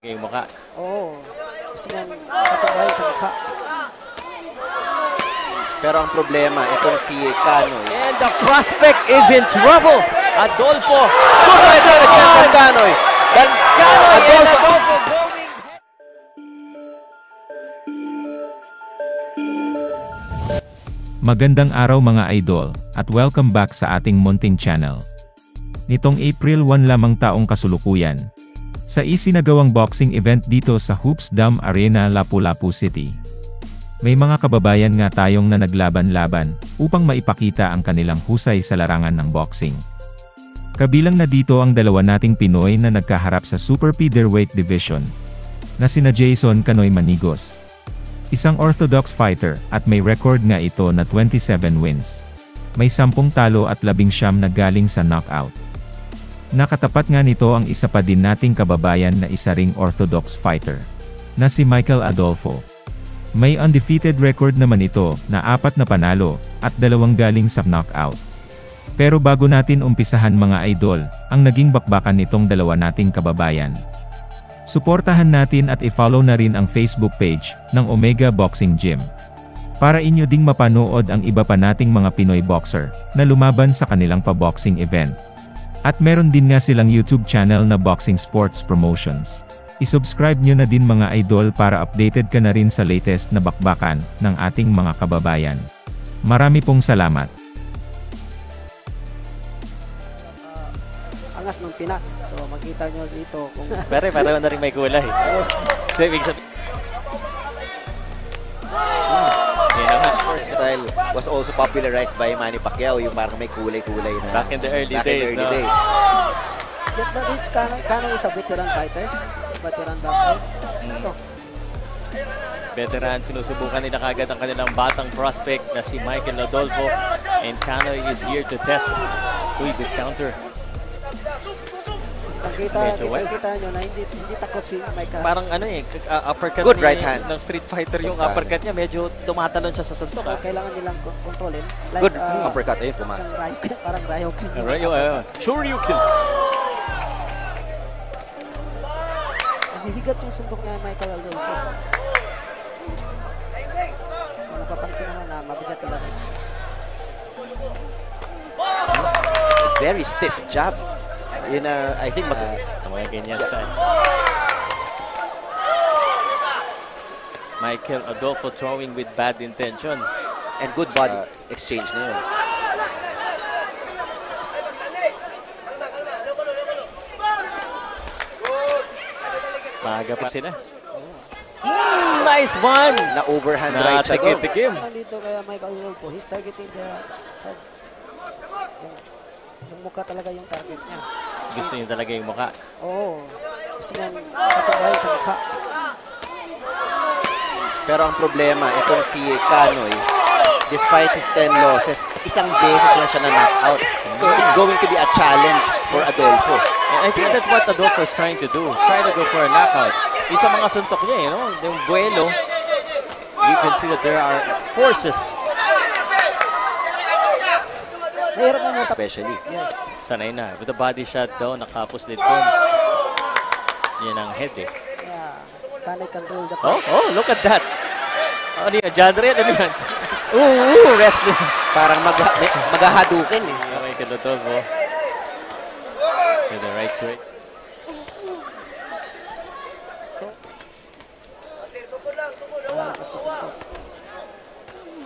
Yung mukha. Oo. Gusto niyang patubahin sa mukha. Pero ang problema, itong si Canoy. And the prospect is in trouble. Adolfo. Good right hand again from Canoy. But Canoy and Adolfo, Adolfo going. Magandang araw mga idol, at welcome back sa ating munting channel. Nitong April 1 lamang taong kasulukuyan. Sa isinagawang boxing event dito sa Hoops Dam Arena Lapu-Lapu City. May mga kababayan nga tayong na naglaban-laban, upang maipakita ang kanilang husay sa larangan ng boxing. Kabilang na dito ang dalawa nating Pinoy na nagkaharap sa Super Featherweight Division, na sina Jason Canoy Manigos, Isang orthodox fighter, at may record nga ito na 27 wins. May 10 talo at 11 na galing sa knockout. Nakatapat nga nito ang isa pa din nating kababayan na isa ring orthodox fighter, na si Michael Adolfo. May undefeated record naman ito, na apat na panalo, at dalawang galing sa knockout. Pero bago natin umpisahan mga idol, ang naging bakbakan nitong dalawa nating kababayan, Suportahan natin at i-follow na rin ang Facebook page ng Omega Boxing Gym. Para inyo ding mapanood ang iba pa nating mga Pinoy boxer na lumaban sa kanilang pa-boxing event. At meron din nga silang YouTube channel na Boxing Sports Promotions. I-subscribe nyo na din mga idol para updated ka na rin sa latest na bakbakan ng ating mga kababayan. Marami pong salamat. Angas ng pinak. So makita nyo dito kung Pero pareho na rin may kulay. So, ibig sabihin. Nga. style was also popularized by Manny Pacquiao, yung parang may kulay-kulay na. Back in the early back in days, the early no? days. But, but is Kano, Kano is a veteran fighter? Veteran boxer? Hmm. Ito. Veteran, sinusubukan nila kagad ang kanilang batang prospect na si Michael Adolfo. And Cano is here to test who he could counter. Nakita, Medyo kita, wide. kita nyo na hindi, hindi takot si Michael. Parang ano eh, uh, uppercut Good ni- right hand. ng Street Fighter yung Good uppercut niya. Medyo tumatalon siya sa suntok. So, Ah. kailangan nilang kon- kontrolin. Like, Good uh, uppercut. Ayun, pumasok. Parang yung, uppercut. uh, sure you can. Nabibigat yung suntok niya Michael Adolfo. So, napapansin naman na mabigat talaga. Very stiff jab. Yun na, I think, mag- Sa mga ganyan style. Michael Adolfo throwing with bad intention. and good body exchange na yun. Maaga pa sila. Mm, nice one! Na overhand right siya doon. Natikim-tikim. Nandito kaya Michael Adolfo, he's targeting the head. Yung, yung mukha talaga yung target niya. Gusto niya talaga yung mukha. Oo. Gusto niyang patubahin sa mukha. Pero ang problema, itong si Canoy, despite his 10 losses, isang beses lang siya na knockout. So it's going to be a challenge for Adolfo. And I think that's what Adolfo is trying to do. Try to go for a knockout. Yung sa mga suntok niya, you know, yung buelo, you can see that there are forces. Mahirap muna. Especially. Yes. Sanay na. With the body shot daw, nakapuslit doon. Yan ang head eh. Yeah. Can I control the Oh, oh, look at that. Ano yan? John Red, ano yan? Ooh, ooh, wrestling. Parang mag maghahadukin eh. Okay, Kadotolvo. With the right switch. So.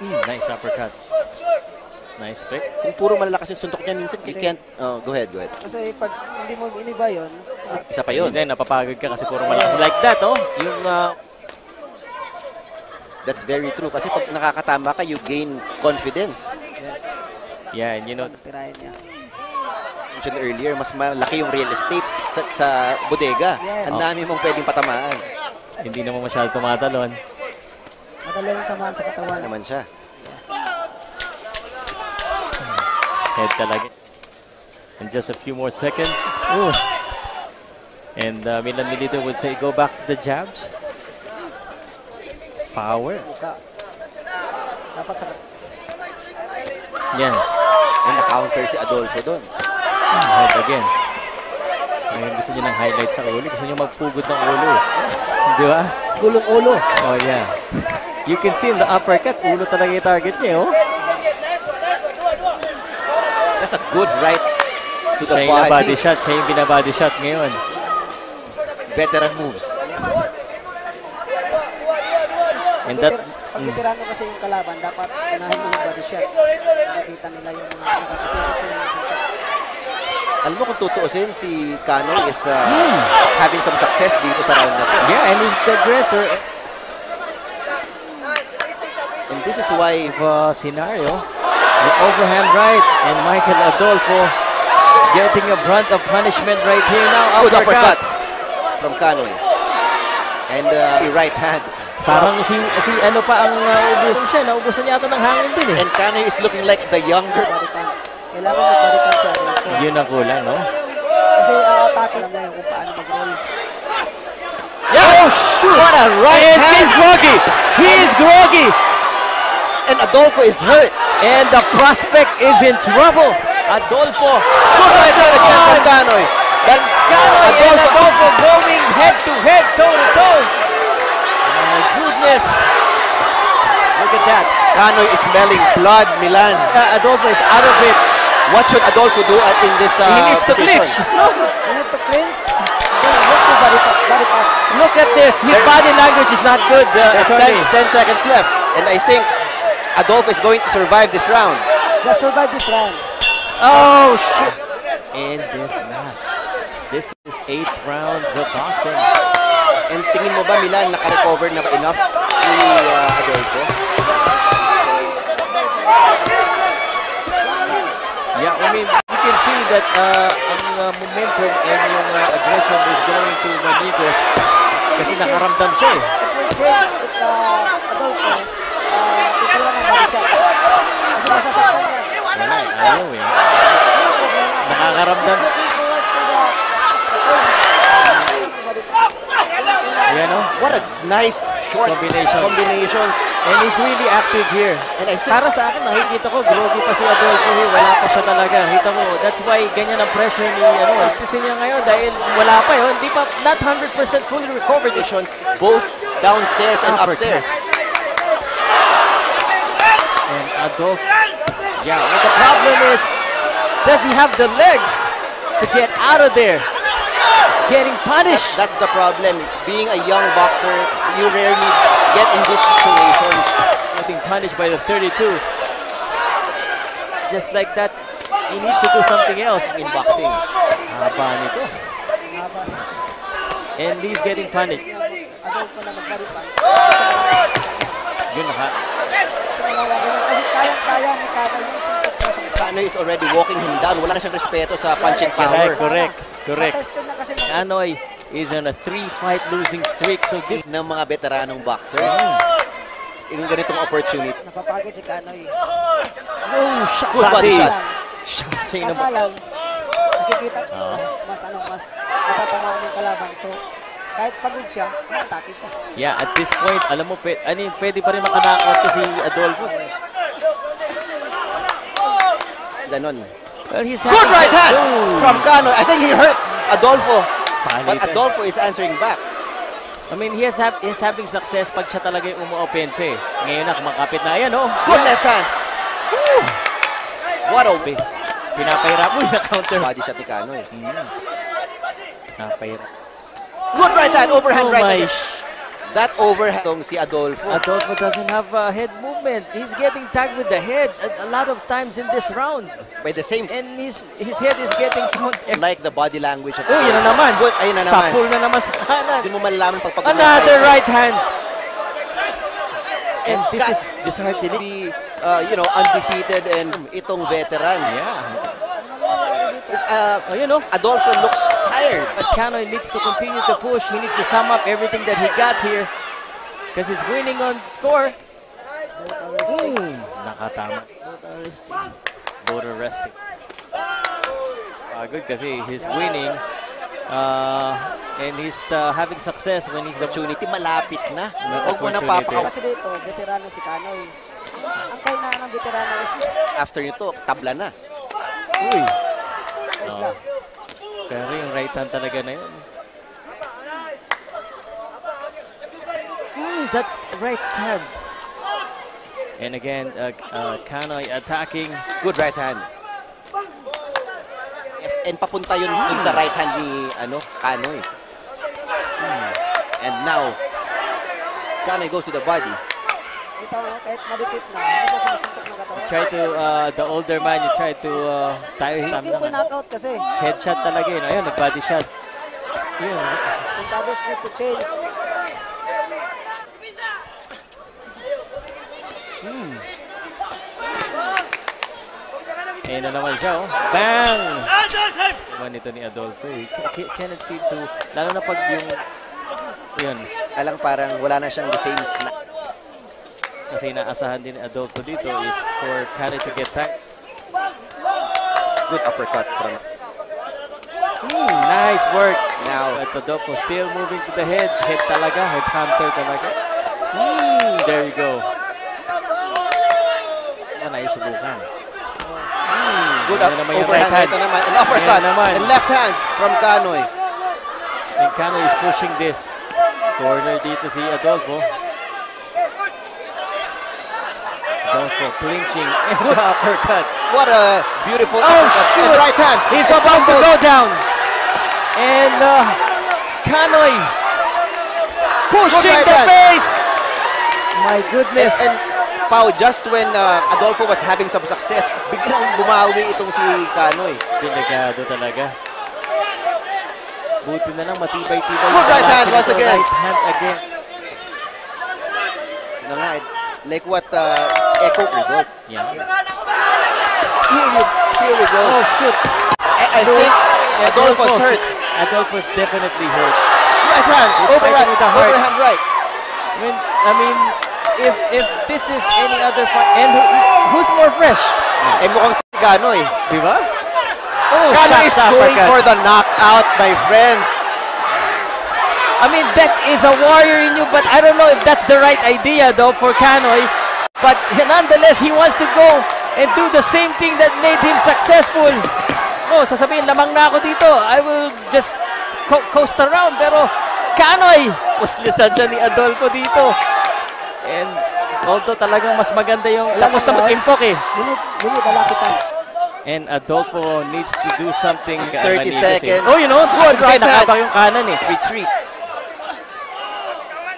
Mm, nice uppercut. Nice pick. Kung puro malalakas yung suntok niya minsan, you can't... Oh, go ahead, go ahead. Kasi pag hindi mo iniba yun, Isa pa yun. Hindi, napapagod ka kasi puro malakas. Like that, oh. Yung, uh, That's very true. Kasi pag nakakatama ka, you gain confidence. yes, yeah, and you know, tirahin niya. mentioned earlier, mas malaki yung real estate sa, sa bodega. Yes. Ang dami mong pwedeng patamaan. hindi naman masyado tumatalon. Madali yung tamaan sa katawan. Naman siya. Head talaga. In just a few more seconds. Ooh. And uh, Milan Milito would say, go back to the jabs. Power. Yan. And na-counter si Adolfo doon. Head again. Ngayon gusto niyo ng highlight sa ulo. Gusto niyo magpugod ng ulo. Di ba? Gulong ulo. Oh, yeah. You can see in the uppercut, ulo talaga yung target niya, oh. That's a good right to the Siya yung body body. shot. Siya yung binabody shot ngayon. Veteran moves. And that, pag veterano kasi yung kalaban, dapat unahin mo yung body shot. Nakikita nila yung mga. Alam mo kung tutuusin, si Kano is uh, having some success dito sa round na to. yeah, and he's the aggressor. And this is why uh, scenario. The overhand right, and Michael Adolfo getting a brunt of punishment right here now. good uppercut Uppercut. from Kano. And uh, the right hand. Parang si, si ano pa ang uh, ubus siya. Naubusan yata ng hangin din eh. And Kano is looking like the younger. Body punch. Kailangan may body punch siya. Yun ang kulang, no? Kasi a-atake lang yung kung paano mag-roll. Yeah! Oh, shoot! What a right And hand! he's groggy! He is groggy! And Adolfo is hurt. And the prospect is in trouble. Adolfo. Good right hand again from Kanoy. Then Canoy and Adolfo. Adolfo going head to head, toe to toe. My goodness. Look at that. Kanoy is smelling blood, Milan. Uh, Adolfo is out of it. What should Adolfo do uh, in this uh, he needs to position? clinch. No. You need to clinch. Look to body punch. Body punch. Look at this. His body language is not good, uh, There's 10, 10 seconds left. And I think Adolfo is going to survive this round. Just survive this round. Oh, shit. In this match. This is eight rounds of boxing. And tingin mo ba, Milan, naka-recover na ba enough si uh, Adolfo? Yeah, I mean, you can see that uh, ang uh, momentum and yung uh, aggression is going to Manigos kasi nakaramdam siya eh. If you change it, uh, Adolfo, uh, titira ng body shot. Kasi masasaktan niya. Ayaw eh. Nakakaramdam. Ayan oh. What a nice short Combination. combinations. And he's really active here. And I think Para sa akin, nakikita ko, groggy pa si Adolfo here. Wala pa siya talaga. Kita mo, that's why ganyan ang pressure ni, ano, Justice niya ngayon dahil wala pa yun. Hindi pa, not 100% fully recovered. both downstairs and upstairs. And Adolfo, yeah, well, the problem is, does he have the legs to get out of there? He's getting punished. that's the problem. Being a young boxer, you rarely get in these situations. Getting punished by the 32. Just like that, he needs to do something else in boxing. Haba nito. And he's getting punished. Adolfo na mag-body kayang-kaya ni Kano yung suntok sa. Kano is already walking him down. Wala na siyang respeto sa punching power. correct, correct, correct. Anoy is on a three-fight losing streak. So this, ng mga veteranong boxers. Yung ganitong opportunity. napapagod si Kano eh. oh, shot Good body shot. Shot chain Kaso naman. lang, nakikita mas, mas ano, mas natatamaan yung kalaban. So, kahit pagod siya, atake siya. Yeah, at this point, alam mo, pe, ano, yun, pwede pa rin makanakaut to si Adolfo. Ganon. Well, he's Good right hand Oh. from Kano. I think he hurt Adolfo. But Palitan. Adolfo is answering back. I mean, he has hap- he's having success pag siya talaga yung umu-offense eh. Ngayon na, kumakapit na. Ayan, oh. Good left hand. What a Pi- Pinapahirap mo yung counter. body shot ni Kano eh. Pinapahirap. Good right hand, overhand Oh right again. That overhand tong si Adolfo. Adolfo doesn't have uh, head movement. He's getting tagged with the head a, a lot of times in this round. By the same And his his head is getting counted. like the body language of Oh, yun na naman. Good, ayun na naman. Sapul na naman sa kanan. Hindi mo malalaman pag pag Another right hand. And this that- is disheartening. be uh, you know undefeated and itong veteran. Yeah. Uh, Oh, you know, Adolfo looks tired. but Cano needs to continue to push. He needs to sum up everything that he got here. Because he's winning on score. Hmm. Nakatama. Both are resting. Ah, good kasi he's winning. Uh, and he's uh, having success when he's the Opportunity malapit na. Huwag mo na papakaw. Kasi dito, veterano si Kano eh. Ang kailangan ng veterano is After nito, tabla na. Uy. first lang. Pero yung right hand talaga na yun. Hmm, that right hand. And again, uh, uh, Kanoy attacking. Good right hand. And papunta yun dun sa right hand ni ano, Kanoy. Hmm. And now, Kanoy goes to the body. Kita mo, kahit madikit na, hindi siya sumusuntok ng katawan. Try to, uh, the older man, you try to uh, tayo him for lang. knockout kasi. Headshot talaga yun. Ayun, nag-body shot. Yun. Puntados with the chains. Ayun na naman siya, oh. Bang! Naman ito ni Adolfo. eh. Ca- ca- Cannot seem to, lalo na pag yung, yun, Alang parang wala na siyang the same snap. Kasi inaasahan din Adolfo dito is for Kanoy to get tight. Good uppercut from Hmm, nice work. now. Adolfo still moving to the head. Head talaga, head hunter talaga. Hmm, there you go. Ano na subukan. Hmm, Good up, naman overhand. right hand. Ito naman. An uppercut. Naman. And left hand from Kanoy. And Kanoy is pushing this. Corner dito si Adolfo. Adolfo clinching and the uppercut. What a beautiful Oh, uppercut. shoot. And right hand. He's It's about to go down. And uh, Kanoy pushing right the hand. face. My goodness. And Pau, just when uh, Adolfo was having some success, biglang bumawi itong si Kanoy. Delikado talaga. Buti na lang matibay-tibay. Good right hand once again. Right hand again. Nga, it- like what uh, Echo result. Yeah. Here, you, here we go. Oh, shit. I, I think Adolfo's hurt. Adolfo's definitely hurt. Right hand, He's over right, with the heart. overhand right. I mean, I mean, if if this is any other fight, and who, who's more fresh? Eh mukhang si Kanoy. Di ba? Oh, Kanoy is going uppercut. for the knockout, my friends. I mean, that is a warrior in you, but I don't know if that's the right idea, though, for Kanoy. But nonetheless, he wants to go and do the same thing that made him successful. Oh, sasabihin, lamang na ako dito. I will just co- coast around. Pero, Kanoy, puslisan siya ni Adolfo dito. And although talagang mas maganda yung tapos na mag-impok eh. You need a lucky punch. And Adolfo needs to do something. 30 Manigas eh. seconds. Oh, you know, Good right hand. nakabak yung kanan eh. Retreat.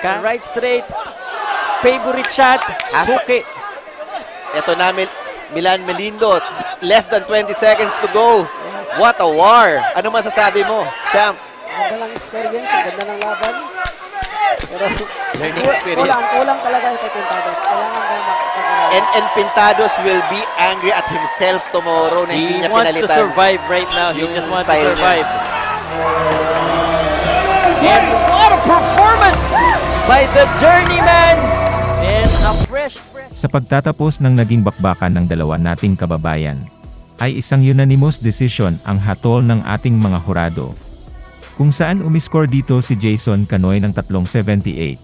Right straight. Favorite shot. Suki. Ito na, Mil- Milan Melindo. Less than 20 seconds to go. What a war. Ano masasabi mo, champ? Ganda ng experience, ganda ng laban. Pero Learning experience. Kulang, kulang talaga kay Pintados. Kailangan And, and Pintados will be angry at himself tomorrow na hindi He niya wants to pinalitan. survive right now. He just wants to style niya. And what a performance by the journeyman. And a fresh, fresh. Sa pagtatapos ng naging bakbakan ng dalawa nating kababayan, ay isang unanimous decision ang hatol ng ating mga hurado. Kung saan umiscore dito si Jason Canoy ng 378.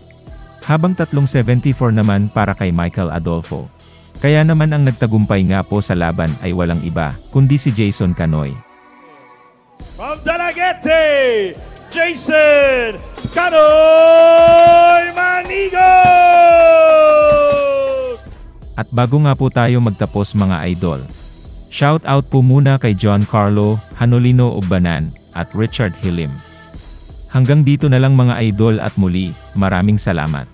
Habang 374 naman para kay Michael Adolfo. Kaya naman ang nagtagumpay nga po sa laban ay walang iba, kundi si Jason Canoy. From Dalaguete, Jason Canoy Manigo! At bago nga po tayo magtapos mga idol, shout out po muna kay John Carlo, Hanolino Ubanan, at Richard Hilim. Hanggang dito na lang mga idol at muli, maraming salamat.